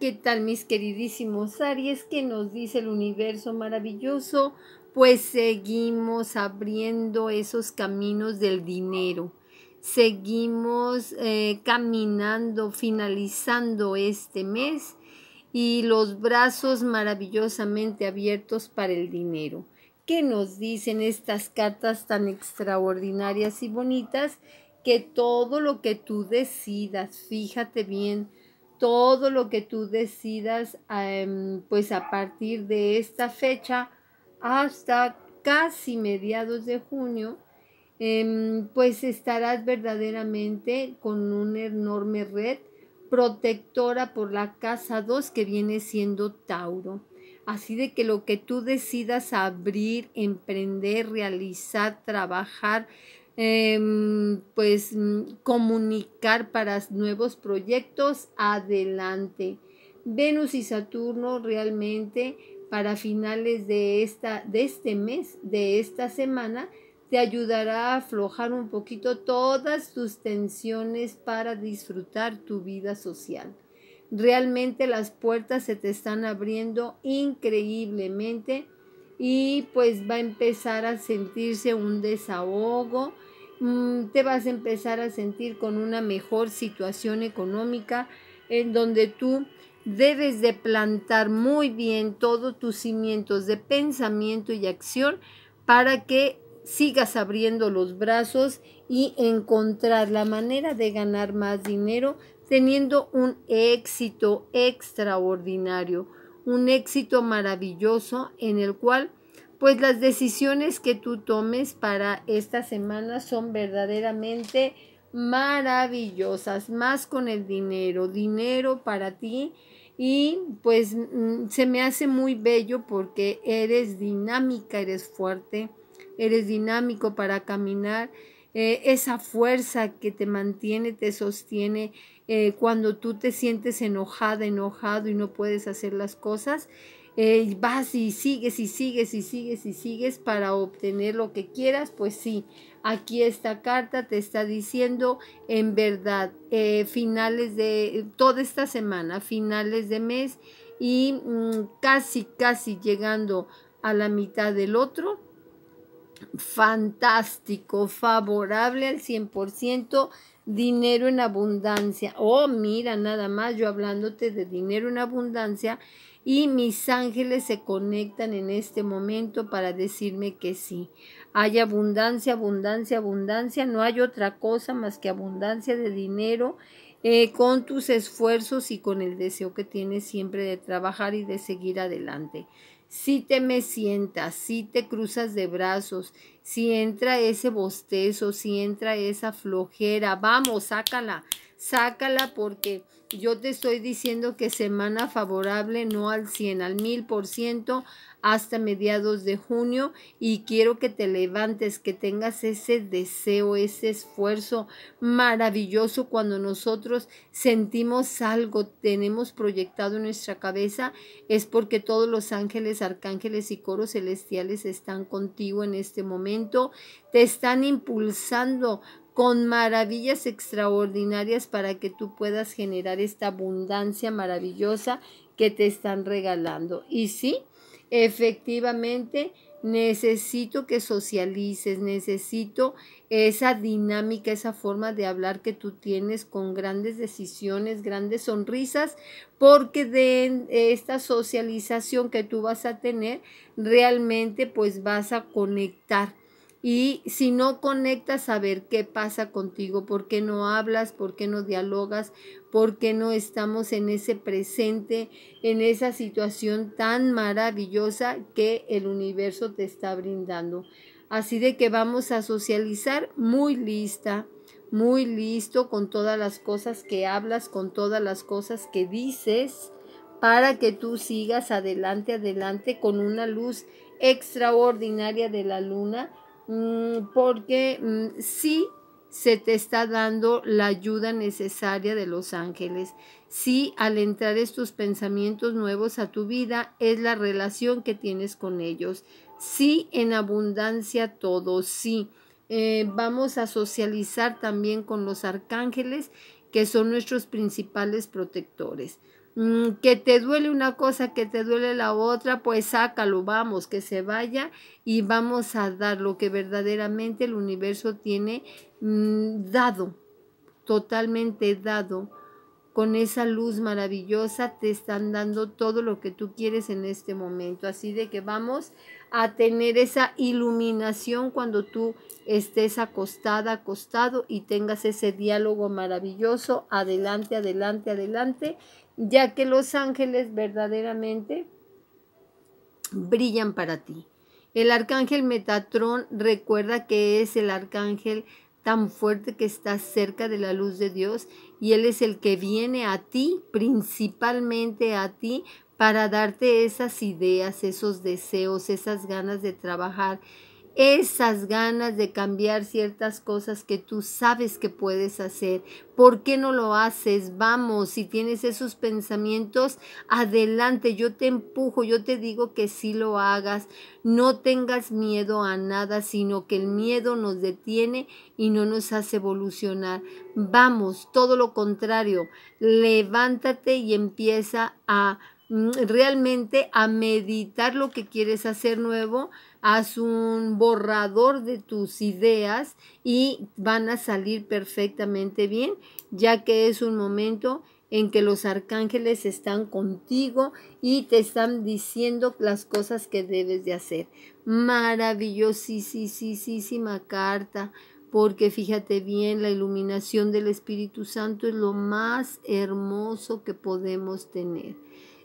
¿Qué tal mis queridísimos Aries? ¿Qué nos dice el universo maravilloso? Pues seguimos abriendo esos caminos del dinero. Seguimos eh, caminando, finalizando este mes y los brazos maravillosamente abiertos para el dinero. ¿Qué nos dicen estas cartas tan extraordinarias y bonitas? Que todo lo que tú decidas, fíjate bien, todo lo que tú decidas, em, pues a partir de esta fecha hasta casi mediados de junio, em, pues estarás verdaderamente con una enorme red protectora por la casa 2 que viene siendo Tauro. Así de que lo que tú decidas abrir, emprender, realizar, trabajar, Em, pues mm, comunicar para nuevos proyectos adelante. Venus y Saturno realmente para finales de, esta, de este mes, de esta semana, te ayudará a aflojar un poquito todas tus tensiones para disfrutar tu vida social. Realmente las puertas se te están abriendo increíblemente y pues va a empezar a sentirse un desahogo, te vas a empezar a sentir con una mejor situación económica en donde tú debes de plantar muy bien todos tus cimientos de pensamiento y acción para que sigas abriendo los brazos y encontrar la manera de ganar más dinero teniendo un éxito extraordinario, un éxito maravilloso en el cual pues las decisiones que tú tomes para esta semana son verdaderamente maravillosas, más con el dinero, dinero para ti. Y pues mm, se me hace muy bello porque eres dinámica, eres fuerte, eres dinámico para caminar, eh, esa fuerza que te mantiene, te sostiene eh, cuando tú te sientes enojada, enojado y no puedes hacer las cosas, eh, vas y sigues y sigues y sigues y sigues para obtener lo que quieras, pues sí, aquí esta carta te está diciendo en verdad, eh, finales de toda esta semana, finales de mes y mm, casi, casi llegando a la mitad del otro, fantástico, favorable al 100%, dinero en abundancia. Oh, mira, nada más yo hablándote de dinero en abundancia y mis ángeles se conectan en este momento para decirme que sí. Hay abundancia, abundancia, abundancia, no hay otra cosa más que abundancia de dinero eh, con tus esfuerzos y con el deseo que tienes siempre de trabajar y de seguir adelante. Si te me sientas, si te cruzas de brazos, si entra ese bostezo, si entra esa flojera, vamos, sácala, sácala porque yo te estoy diciendo que semana favorable, no al 100, al 1000% hasta mediados de junio y quiero que te levantes, que tengas ese deseo, ese esfuerzo maravilloso cuando nosotros sentimos algo, tenemos proyectado en nuestra cabeza, es porque todos los ángeles, arcángeles y coros celestiales están contigo en este momento, te están impulsando con maravillas extraordinarias para que tú puedas generar esta abundancia maravillosa que te están regalando. Y sí, efectivamente, necesito que socialices, necesito esa dinámica, esa forma de hablar que tú tienes con grandes decisiones, grandes sonrisas, porque de esta socialización que tú vas a tener, realmente pues vas a conectar y si no conectas a ver qué pasa contigo, por qué no hablas, por qué no dialogas, por qué no estamos en ese presente, en esa situación tan maravillosa que el universo te está brindando. Así de que vamos a socializar muy lista, muy listo con todas las cosas que hablas, con todas las cosas que dices, para que tú sigas adelante, adelante con una luz extraordinaria de la luna porque mm, sí se te está dando la ayuda necesaria de los ángeles. Sí, al entrar estos pensamientos nuevos a tu vida, es la relación que tienes con ellos. Sí, en abundancia todo, sí. Eh, vamos a socializar también con los arcángeles, que son nuestros principales protectores. Mm, que te duele una cosa, que te duele la otra, pues sácalo, vamos, que se vaya y vamos a dar lo que verdaderamente el universo tiene mm, dado, totalmente dado con esa luz maravillosa te están dando todo lo que tú quieres en este momento. Así de que vamos a tener esa iluminación cuando tú estés acostada, acostado y tengas ese diálogo maravilloso. Adelante, adelante, adelante, ya que los ángeles verdaderamente brillan para ti. El arcángel Metatrón recuerda que es el arcángel tan fuerte que está cerca de la luz de Dios y Él es el que viene a ti, principalmente a ti, para darte esas ideas, esos deseos, esas ganas de trabajar, esas ganas de cambiar ciertas cosas que tú sabes que puedes hacer. ¿Por qué no lo haces? Vamos, si tienes esos pensamientos, adelante, yo te empujo, yo te digo que sí lo hagas. No tengas miedo a nada, sino que el miedo nos detiene y no nos hace evolucionar. Vamos, todo lo contrario, levántate y empieza a realmente a meditar lo que quieres hacer nuevo, haz un borrador de tus ideas y van a salir perfectamente bien, ya que es un momento en que los arcángeles están contigo y te están diciendo las cosas que debes de hacer. Maravillosísima carta, porque fíjate bien, la iluminación del Espíritu Santo es lo más hermoso que podemos tener.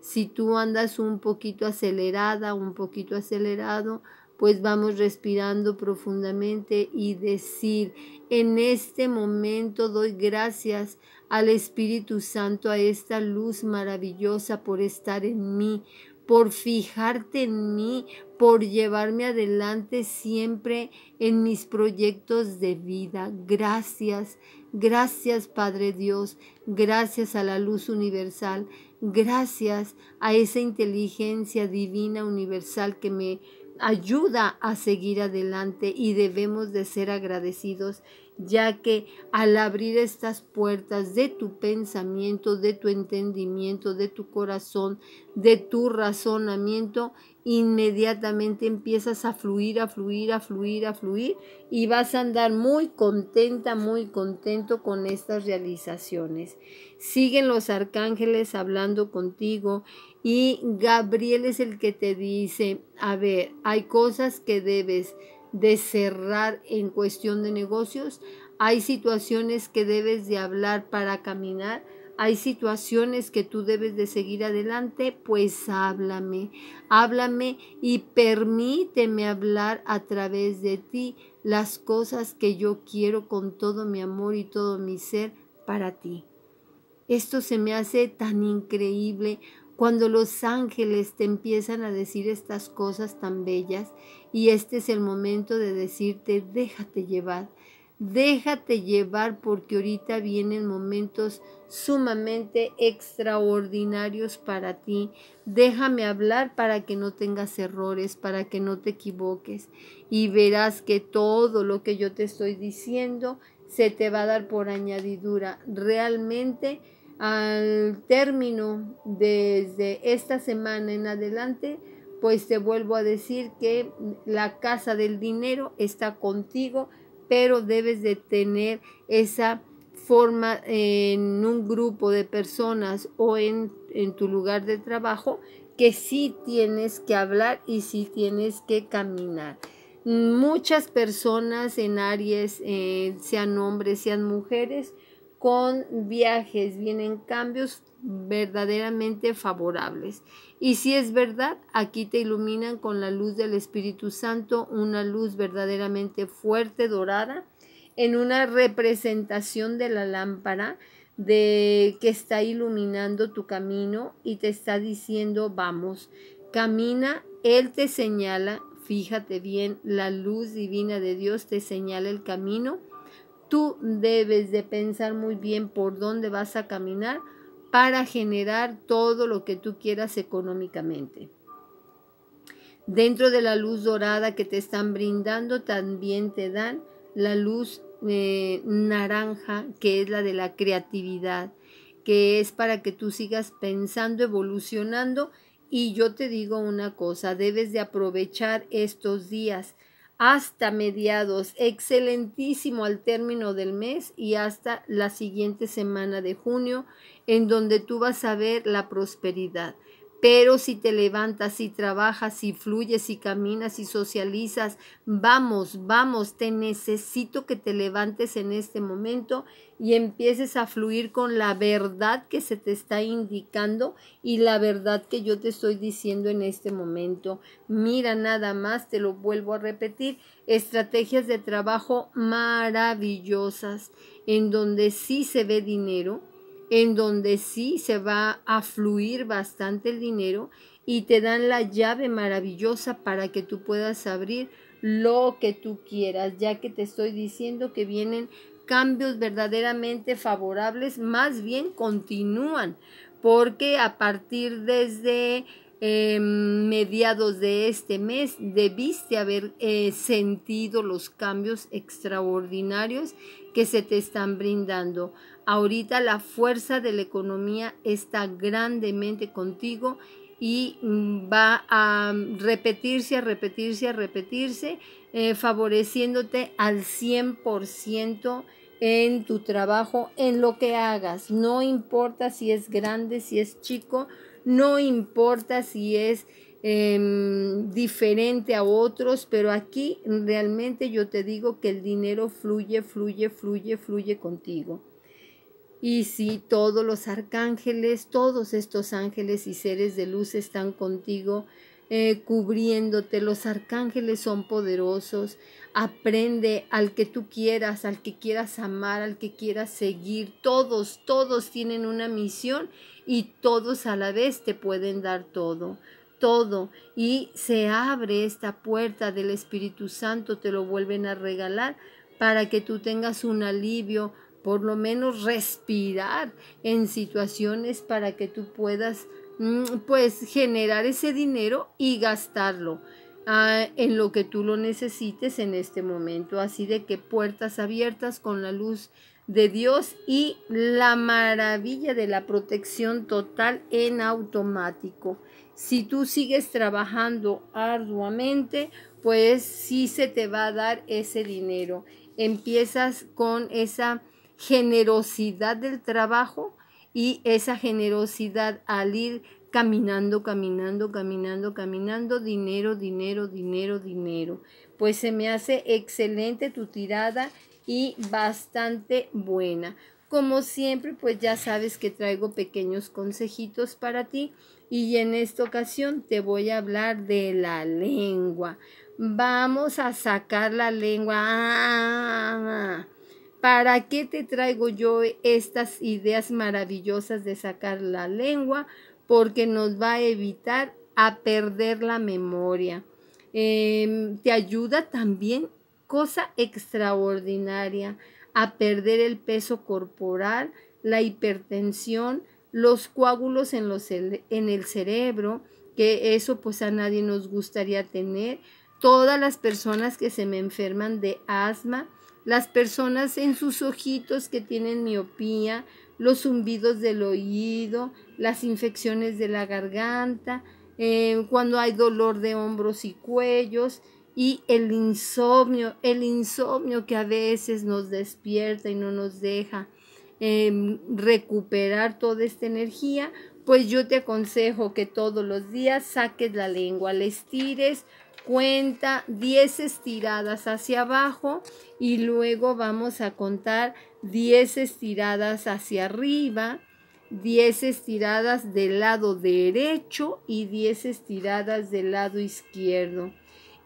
Si tú andas un poquito acelerada, un poquito acelerado, pues vamos respirando profundamente y decir, en este momento doy gracias al Espíritu Santo, a esta luz maravillosa por estar en mí, por fijarte en mí, por llevarme adelante siempre en mis proyectos de vida. Gracias, gracias Padre Dios, gracias a la luz universal, gracias a esa inteligencia divina universal que me ayuda a seguir adelante y debemos de ser agradecidos ya que al abrir estas puertas de tu pensamiento, de tu entendimiento, de tu corazón, de tu razonamiento, inmediatamente empiezas a fluir, a fluir, a fluir, a fluir y vas a andar muy contenta, muy contento con estas realizaciones. Siguen los arcángeles hablando contigo y Gabriel es el que te dice, a ver, hay cosas que debes de cerrar en cuestión de negocios, hay situaciones que debes de hablar para caminar, hay situaciones que tú debes de seguir adelante, pues háblame, háblame y permíteme hablar a través de ti las cosas que yo quiero con todo mi amor y todo mi ser para ti. Esto se me hace tan increíble cuando los ángeles te empiezan a decir estas cosas tan bellas y este es el momento de decirte, déjate llevar, déjate llevar porque ahorita vienen momentos sumamente extraordinarios para ti. Déjame hablar para que no tengas errores, para que no te equivoques y verás que todo lo que yo te estoy diciendo se te va a dar por añadidura. Realmente al término desde esta semana en adelante, pues te vuelvo a decir que la casa del dinero está contigo, pero debes de tener esa forma en un grupo de personas o en, en tu lugar de trabajo que sí tienes que hablar y sí tienes que caminar. Muchas personas en Aries, eh, sean hombres, sean mujeres, con viajes, vienen cambios verdaderamente favorables. Y si es verdad, aquí te iluminan con la luz del Espíritu Santo, una luz verdaderamente fuerte, dorada, en una representación de la lámpara de que está iluminando tu camino y te está diciendo, vamos, camina, Él te señala, fíjate bien, la luz divina de Dios te señala el camino Tú debes de pensar muy bien por dónde vas a caminar para generar todo lo que tú quieras económicamente. Dentro de la luz dorada que te están brindando, también te dan la luz eh, naranja, que es la de la creatividad. que es para que tú sigas pensando, evolucionando. Y yo te digo una cosa, debes de aprovechar estos días hasta mediados, excelentísimo al término del mes y hasta la siguiente semana de junio, en donde tú vas a ver la prosperidad. Pero si te levantas, si trabajas, si fluyes, si caminas, si socializas, vamos, vamos, te necesito que te levantes en este momento y empieces a fluir con la verdad que se te está indicando y la verdad que yo te estoy diciendo en este momento. Mira nada más, te lo vuelvo a repetir, estrategias de trabajo maravillosas en donde sí se ve dinero en donde sí se va a fluir bastante el dinero y te dan la llave maravillosa para que tú puedas abrir lo que tú quieras, ya que te estoy diciendo que vienen cambios verdaderamente favorables, más bien continúan, porque a partir desde em, mediados de este mes debiste haber eh, sentido los cambios extraordinarios que se te están brindando. Ahorita la fuerza de la economía está grandemente contigo y mm, va a repetirse, a repetirse, a repetirse, eh, favoreciéndote al 100% en tu trabajo, en lo que hagas. No importa si es grande, si es chico, no importa si es em, diferente a otros, pero aquí realmente yo te digo que el dinero fluye, fluye, fluye, fluye contigo. Y si todos los arcángeles, todos estos ángeles y seres de luz están contigo, eh, cubriéndote. Los arcángeles son poderosos. Aprende al que tú quieras, al que quieras amar, al que quieras seguir. Todos, todos tienen una misión y todos a la vez te pueden dar todo todo y se abre esta puerta del Espíritu Santo, te lo vuelven a regalar para que tú tengas un alivio, por lo menos respirar en situaciones para que tú puedas mm, pues generar ese dinero y gastarlo ah, en lo que tú lo necesites en este momento. Así de que puertas abiertas con la luz de Dios y la maravilla de la protección total en automático. Si tú sigues trabajando arduamente, pues sí se te va a dar ese dinero. Empiezas con esa generosidad del trabajo y esa generosidad al ir caminando, caminando, caminando, caminando, dinero, dinero, dinero, dinero. Pues se me hace excelente tu tirada y bastante buena. Como siempre, pues ya sabes que traigo pequeños consejitos para ti y en esta ocasión te voy a hablar de la lengua. Vamos a sacar la lengua. ¿Para qué te traigo yo estas ideas maravillosas de sacar la lengua? Porque nos va a evitar a perder la memoria. Em, te ayuda también, cosa extraordinaria, a perder el peso corporal, la hipertensión, los coágulos en, los, en el cerebro, que eso pues a nadie nos gustaría tener. Todas las personas que se me enferman de asma, las personas en sus ojitos que tienen miopía, los zumbidos del oído, las infecciones de la garganta, eh, cuando hay dolor de hombros y cuellos y el insomnio, el insomnio que a veces nos despierta y no nos deja em, recuperar toda esta energía, pues yo te aconsejo que todos los días saques la lengua, la estires, cuenta 10 estiradas hacia abajo y luego vamos a contar 10 estiradas hacia arriba, 10 estiradas del lado derecho y 10 estiradas del lado izquierdo.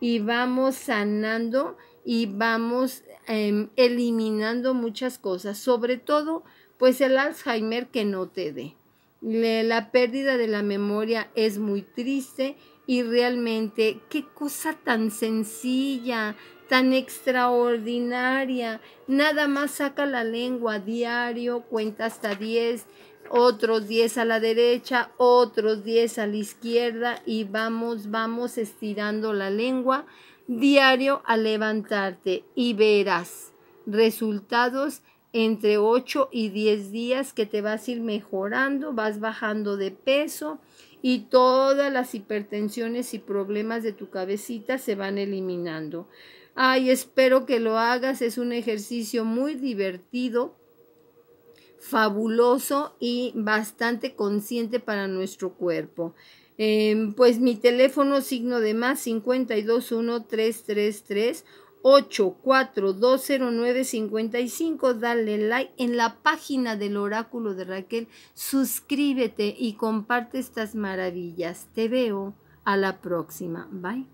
Y vamos sanando y vamos em, eliminando muchas cosas, sobre todo pues el Alzheimer que no te dé. La pérdida de la memoria es muy triste y realmente qué cosa tan sencilla, tan extraordinaria. Nada más saca la lengua diario, cuenta hasta 10, otros 10 a la derecha, otros 10 a la izquierda y vamos, vamos estirando la lengua diario a levantarte y verás resultados entre 8 y 10 días que te vas a ir mejorando, vas bajando de peso y todas las hipertensiones y problemas de tu cabecita se van eliminando. Ay, espero que lo hagas, es un ejercicio muy divertido, fabuloso y bastante consciente para nuestro cuerpo. Eh, pues mi teléfono signo de más 521333 8420955. Dale like en la página del oráculo de Raquel. Suscríbete y comparte estas maravillas. Te veo a la próxima. Bye.